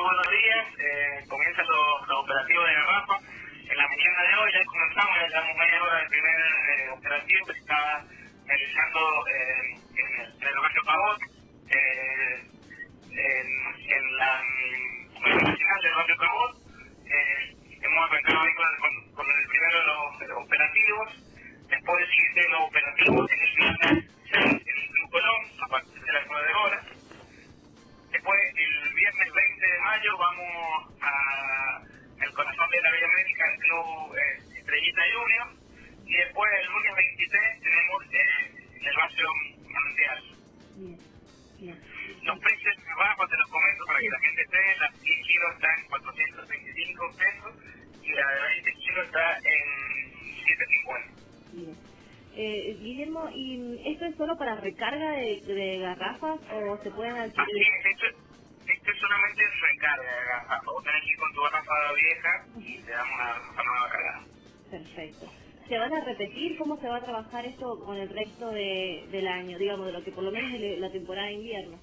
muy buenos días. Eh, comienzan los, los operativos de Garrafa. En la mañana de hoy ya comenzamos, ya llevamos media hora del primer eh, operativo que estaba realizando eh, en, el, barrio Pavón, eh, en, en la nacional del barrio Pavón. Hemos arrancado ahí con, el primero de los, de los operativos. Después el siguiente de los operativos en el viernes 2023 tenemos eh, elevación mundial. Los precios más bajos, te los comento para que la gente esté, la 10 kilos está en 425 pesos y la de 20 kilos está en 750. Bien. Eh, Guillermo, ¿y esto es solo para recarga de, de garrafas o se pueden adquirir? Así es, esto, esto es solamente recarga de garrafas. Vos tenés que ir con tu garrafa vieja y te damos una garrafa nueva cargada. Perfecto. ¿Se van a repetir? ¿Cómo se va a trabajar esto con el resto de, del año? Digamos, de lo que por lo menos es la temporada de invierno.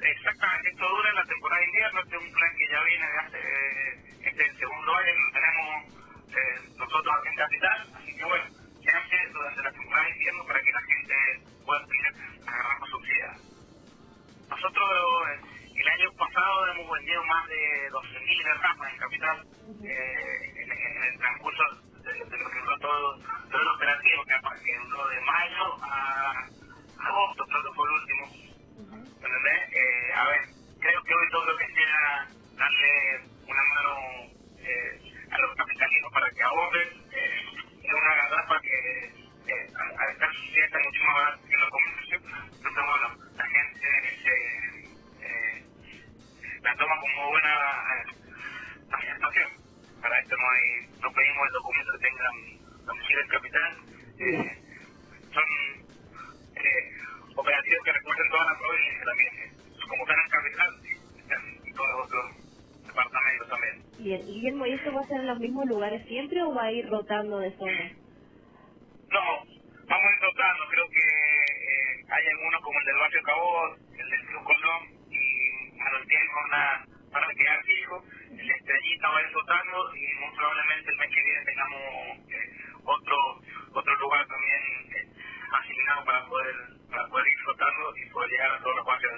Exactamente, esto dura la temporada de invierno, este es un plan que ya viene de hace, este es el segundo año que tenemos eh, nosotros aquí en Capital, así que bueno, se hace durante la temporada de invierno para que la gente pueda tener las garrafas subsidiadas. Nosotros eh, el año pasado hemos vendido más de 12.000 garrafas en Capital, para que ahorren eh, una garrafa que eh, al, al estar sucia está mucho más barata que los comercios. Entonces, bueno, la gente se, eh, la toma como buena eh, aceptación. Para esto no hay, no pedimos el documento que tengan domicilio en capital. Eh, son eh, operativos que recorren toda la provincia también. eh. Como están en capital, están en todos los otros departamentos también. Bien, Guillermo, ¿y esto va a ser en los mismos lugares siempre o va a ir rotando de zona? No, vamos a ir rotando. Creo que eh, hay algunos como el del barrio Cabot, el del Club Colón y Manantial van a, van a quedar fijos. El Estrellita va a ir rotando y muy probablemente el mes que viene tengamos eh, otro otro lugar también eh, asignado para poder para poder ir rotando y poder llegar a todos los barrios.